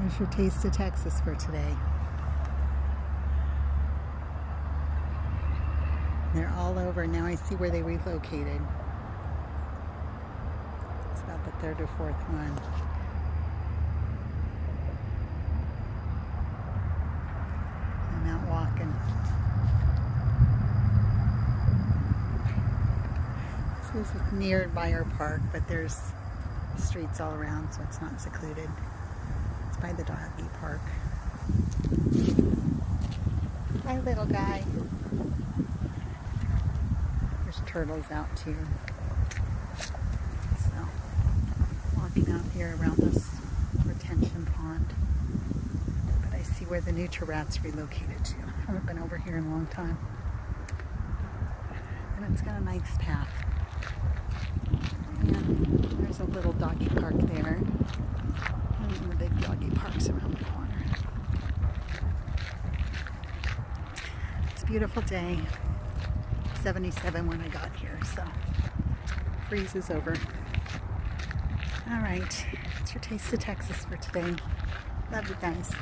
There's your taste of Texas for today. They're all over. Now I see where they relocated. It's about the third or fourth one. I'm out walking. This is near Meyer Park, but there's streets all around, so it's not secluded. By the doggy park. Hi, little guy. There's turtles out too. So, walking out here around this retention pond. But I see where the nutria rats relocated to. I haven't been over here in a long time. And it's got a nice path. And there's a little doggy park there. And the big doggy park's around the corner. It's a beautiful day. 77 when I got here, so freeze is over. All right, it's your taste of Texas for today. Love you guys.